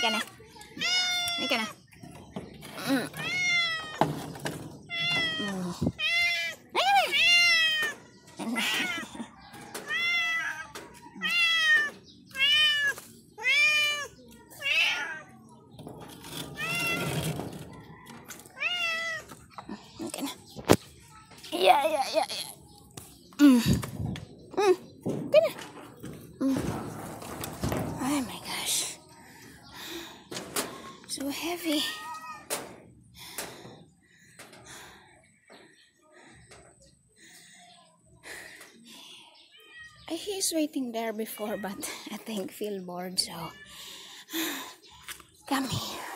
Halika na. Halika na. Mm. Mm. Halika na. Halika na. Yeah, yeah, yeah, yeah. Mm. Mm. Halika na. Mm. Oh my gosh. So heavy. He's waiting there before, but I think feel bored, so come here.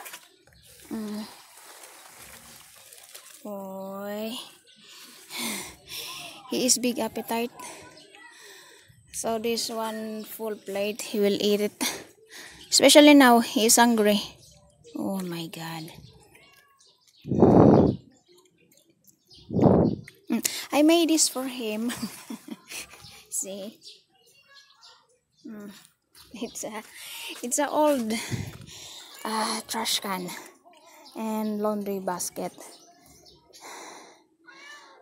Mm. Boy, he is big appetite. So this one full plate, he will eat it. Especially now, he is hungry. Oh my god. Mm, I made this for him. See? Mm, It's a it's a old uh, trash can and laundry basket.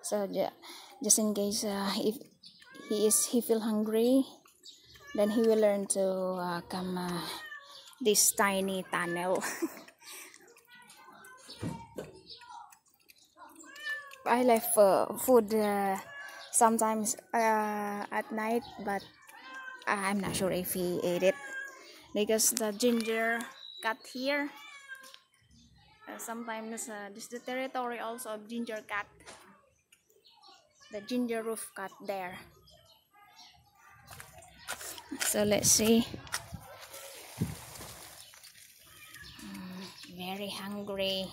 So ju- just in case uh, if he is he feel hungry, then he will learn to uh, come uh, this tiny tunnel. I left uh, food uh, sometimes uh, at night, but I'm not sure if he ate it because the ginger cat here. Sometimes uh, this is the territory also of ginger cat. The ginger roof cat there. So let's see. Mm, very hungry.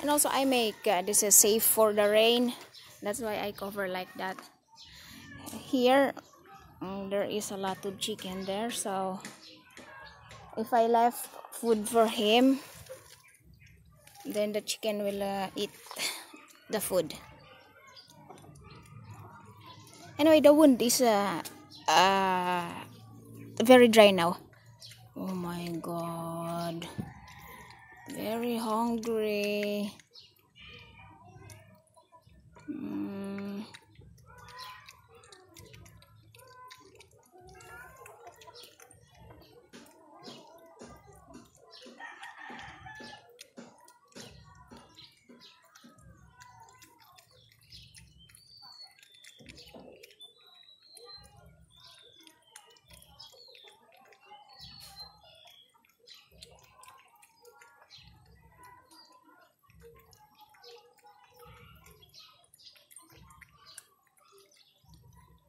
And also I make uh, this is safe for the rain. That's why I cover like that. Here mm, there is a lot of chicken there so if I left food for him then the chicken will uh, eat the food. Anyway the wound is uh, uh, very dry now. Oh my god very hungry.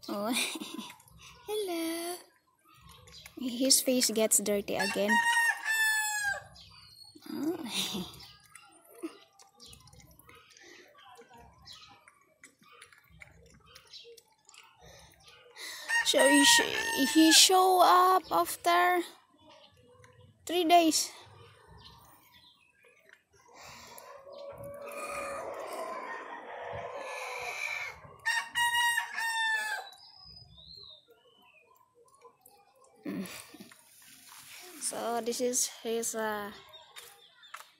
Oh, hello. His face gets dirty again. Oh. So he, sh- he show up after three days. So this is his uh,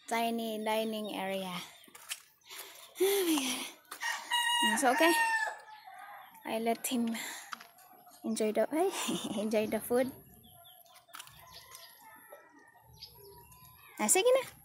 tiny dining area. Oh my god. It's okay. I let him enjoy the enjoy the food. Ah, sige na.